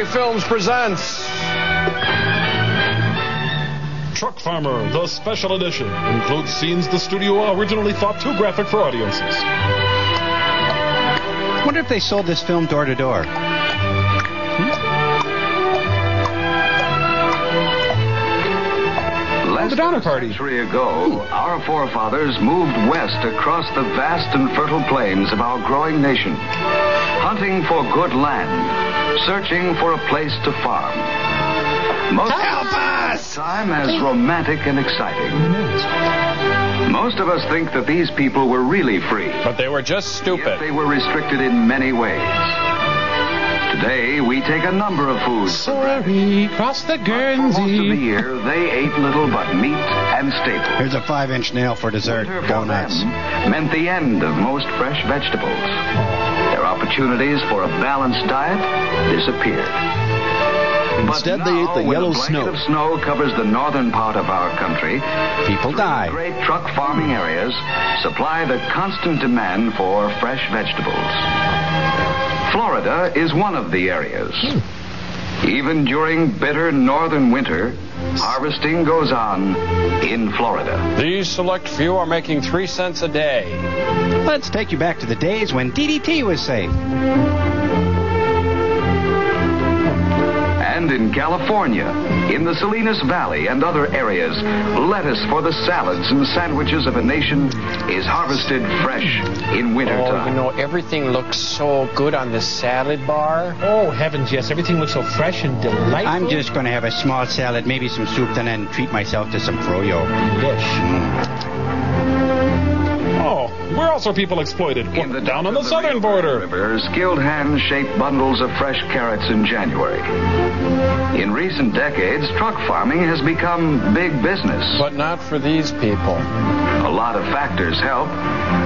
Valley Films presents. Truck Farmer, the special edition, includes scenes the studio originally thought too graphic for audiences. Wonder if they sold this film door to door. Less the Donner than a Party. century ago, our forefathers moved west across the vast and fertile plains of our growing nation, hunting for good land, searching for a place to farm. Most Help us! time as romantic and exciting. Most of us think that these people were really free. But they were just Yet stupid. they were restricted in many ways. Today, we take a number of foods. for Sorry, cross the For most of the year, they ate little but meat and staples. Here's a five inch nail for dessert. Winter Go for nuts. meant the end of most fresh vegetables. Opportunities for a balanced diet disappeared. But Instead, they ate the yellow snow. of snow covers the northern part of our country. People die. Great truck farming areas supply the constant demand for fresh vegetables. Florida is one of the areas. Hmm. Even during bitter northern winter, harvesting goes on in Florida. These select few are making three cents a day. Let's take you back to the days when DDT was safe. And in California, in the Salinas Valley and other areas, lettuce for the salads and sandwiches of a nation is harvested fresh in winter. Oh, you know, everything looks so good on the salad bar. Oh, heavens, yes. Everything looks so fresh and delightful. I'm just going to have a small salad, maybe some soup, and then treat myself to some froyo. Dish. Oh, mm. Where else are people exploited? In the Down on depths the southern Rio border. Grande River, skilled hands shape bundles of fresh carrots in January. In recent decades, truck farming has become big business. But not for these people. A lot of factors help,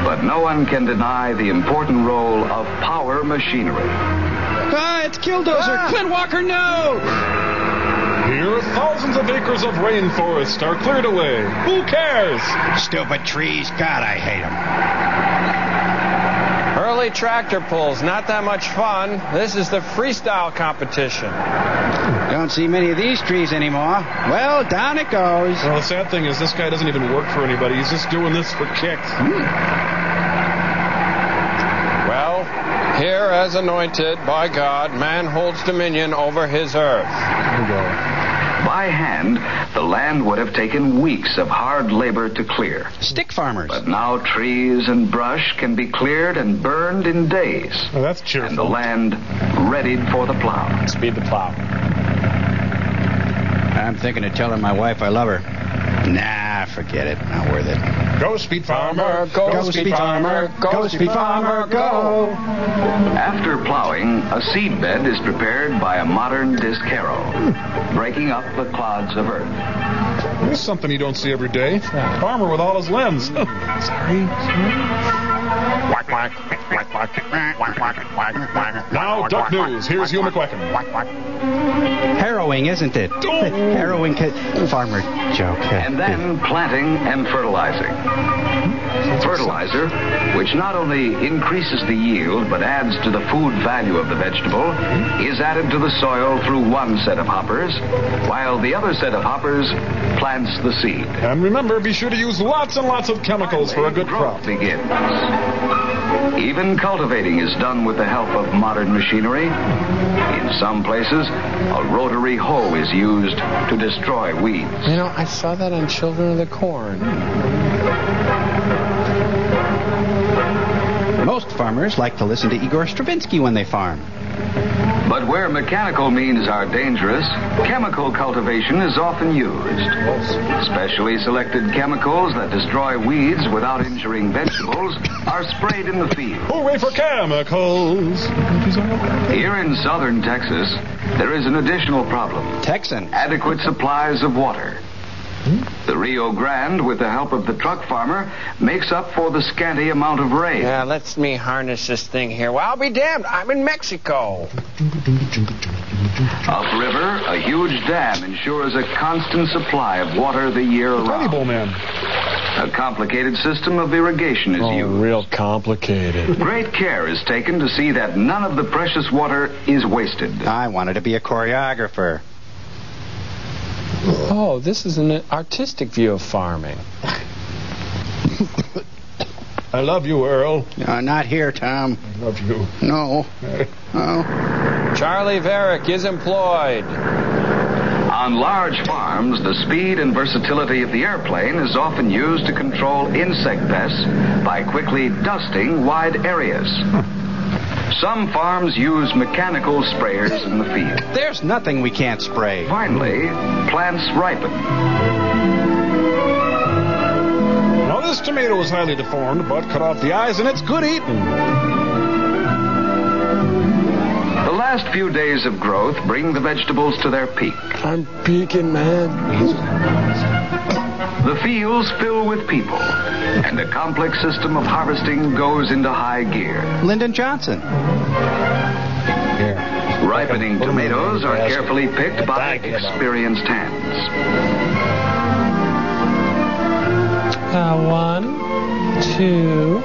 but no one can deny the important role of power machinery. Ah, it's Killdozer. Clint Walker, no! Here, thousands of acres of rainforest are cleared away. Who cares? Stupid trees. God, I hate them. Early tractor pulls, not that much fun. This is the freestyle competition. Don't see many of these trees anymore. Well, down it goes. Well, the sad thing is, this guy doesn't even work for anybody. He's just doing this for kicks. Hmm. Well, here as anointed by God, man holds dominion over his earth. By hand, the land would have taken weeks of hard labor to clear. Stick farmers. But now trees and brush can be cleared and burned in days. Oh, that's And the land readied for the plow. Speed the plow. I'm thinking of telling my wife I love her. Nah, Ah, forget it. Not worth it. Go, Speed Farmer. Go, Go, speed speed farmer. farmer. Go, speed farmer. Go. After plowing, a seed bed is prepared by a modern disc harrow, breaking up the clods of earth. Here's something you don't see every day. Farmer with all his lens. Sorry. Now, Duck News. Here's Hugh McQuacken. Harrowing, isn't it? Harrowing ca- farmer joke. And then planting and fertilizing. Fertilizer, which not only increases the yield but adds to the food value of the vegetable, is added to the soil through one set of hoppers, while the other set of hoppers plants the seed. And remember, be sure to use lots and lots of chemicals for a good crop. begins. Even cultivating is done with the help of modern machinery. In some places, a rotary hoe is used to destroy weeds. You know, I saw that on Children of the Corn. Most farmers like to listen to Igor Stravinsky when they farm. But where mechanical means are dangerous, chemical cultivation is often used. Specially selected chemicals that destroy weeds without injuring vegetables are sprayed in the field. Hooray for chemicals! Here in southern Texas, there is an additional problem. Texan. adequate supplies of water. The Rio Grande, with the help of the truck farmer, makes up for the scanty amount of rain. Yeah, let's me harness this thing here. Well, I'll be damned. I'm in Mexico. Upriver, a huge dam ensures a constant supply of water the year Honey around. Bowl Man. A complicated system of irrigation is Oh, used. real complicated. Great care is taken to see that none of the precious water is wasted. I wanted to be a choreographer. Oh, this is an artistic view of farming. I love you, Earl. Uh, not here, Tom. I love you. No. No. Charley Varrick is employed. On large farms, the speed and versatility of the airplane is often used to control insect pests by quickly dusting wide areas. Some farms use mechanical sprayers in the field. There's nothing we can't spray. Finally, plants ripen. Now, this tomato is highly deformed, but cut off the eyes and it's good eating. The last few days of growth bring the vegetables to their peak. I'm peaking, man. The fields fill with people, and a complex system of harvesting goes into high gear. Lyndon Johnson. Here. Ripening Put 'em in tomatoes are carefully picked by Thank you, Bob. experienced hands. Uh, one, two,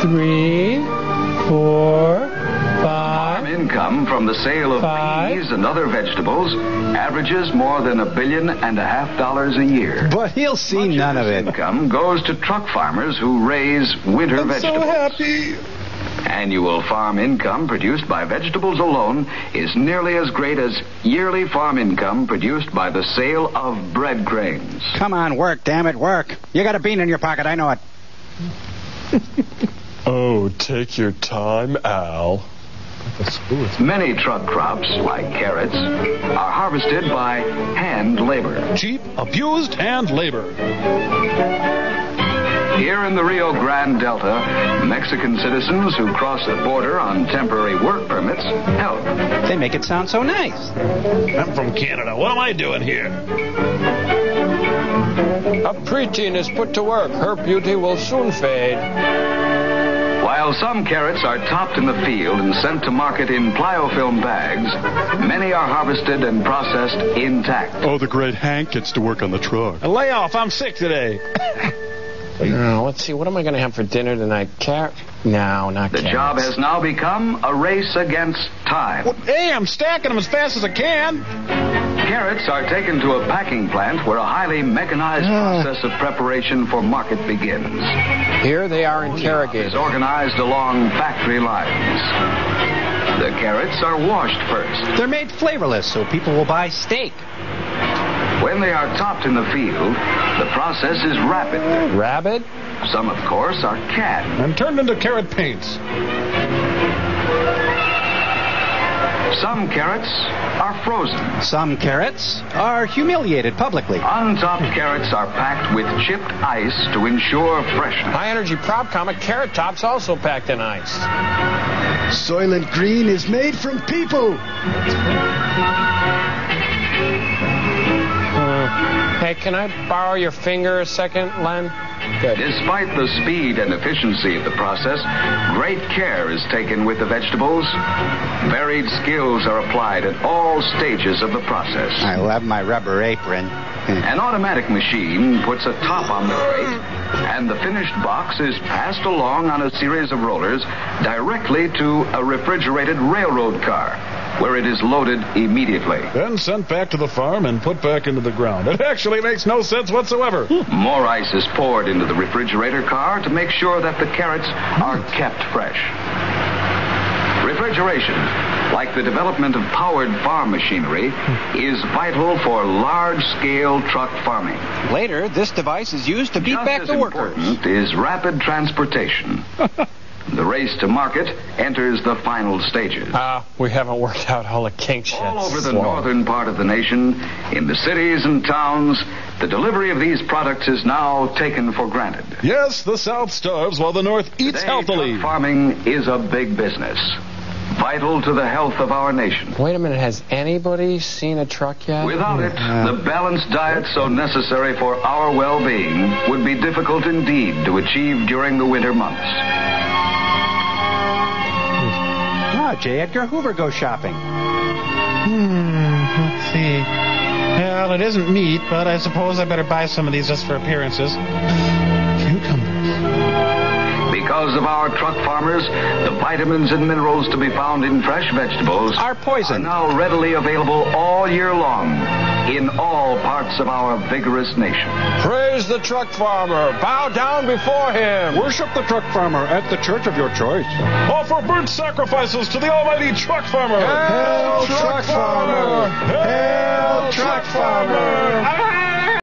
three, four, Farm five. Income from the sale of Five. peas and other vegetables averages more than a billion and a half dollars a year. But he'll see Much none of this it. Income goes to truck farmers who raise winter vegetables. So happy. Annual farm income produced by vegetables alone is nearly as great as yearly farm income produced by the sale of bread grains. Come on, work, damn it, work. You got a bean in your pocket, I know it. Oh, take your time, Al. Many truck crops, like carrots, are harvested by hand labor. Cheap, abused hand labor. Here in the Rio Grande Delta, Mexican citizens who cross the border on temporary work permits help. They make it sound so nice. I'm from Canada. What am I doing here? A preteen is put to work. Her beauty will soon fade. While some carrots are topped in the field and sent to market in pliofilm bags, many are harvested and processed intact. Oh, the great Hank gets to work on the truck. A layoff. I'm sick today. Now, let's see. What am I going to have for dinner tonight? Carrot? No, not The carrots. job has now become a race against time. Well, hey, I'm stacking them as fast as I can. Carrots are taken to a packing plant where a highly mechanized ah. process of preparation for market begins. Here they are is interrogated. organized along factory lines. The carrots are washed first. They're made flavorless so people will buy steak. When they are topped in the field, the process is rapid. Rabbit? Some, of course, are canned. And turned into carrot paints. Some carrots are frozen. Some carrots are humiliated publicly. Untopped carrots are packed with chipped ice to ensure freshness. High energy prop comic Carrot Top's also packed in ice. Soylent Green is made from people. Hey, can I borrow your finger a second, Len? Good. Despite the speed and efficiency of the process, great care is taken with the vegetables. Varied skills are applied at all stages of the process. I love my rubber apron. Hmm. An automatic machine puts a top on the crate, and the finished box is passed along on a series of rollers directly to a refrigerated railroad car, where it is loaded immediately. Then sent back to the farm and put back into the ground. It actually makes no sense whatsoever. More ice is poured into the refrigerator car to make sure that the carrots are kept fresh. Refrigeration, like the development of powered farm machinery, is vital for large-scale truck farming. Later, this device is used to beat Just back as the workers. important is rapid transportation. the race to market enters the final stages. Ah, we haven't worked out all the kinks yet. All over the Slow. northern part of the nation, in the cities and towns, the delivery of these products is now taken for granted. Yes, the South starves while the North eats Today, healthily. truck farming is a big business, vital to the health of our nation. Wait a minute. Has anybody seen a truck yet? Without it, the balanced diet so necessary for our well-being would be difficult indeed to achieve during the winter months. J. Edgar Hoover goes shopping. Hmm, let's see. Well, it isn't meat, but I suppose I better buy some of these just for appearances. Cucumbers. Because of our truck farmers, the vitamins and minerals to be found in fresh vegetables Are poison. now readily available all year long in all parts of our vigorous nation. Praise the truck farmer. Bow down before him. Worship the truck farmer at the church of your choice. Offer burnt sacrifices to the almighty truck farmer. Hail, truck farmer! Hail, truck farmer!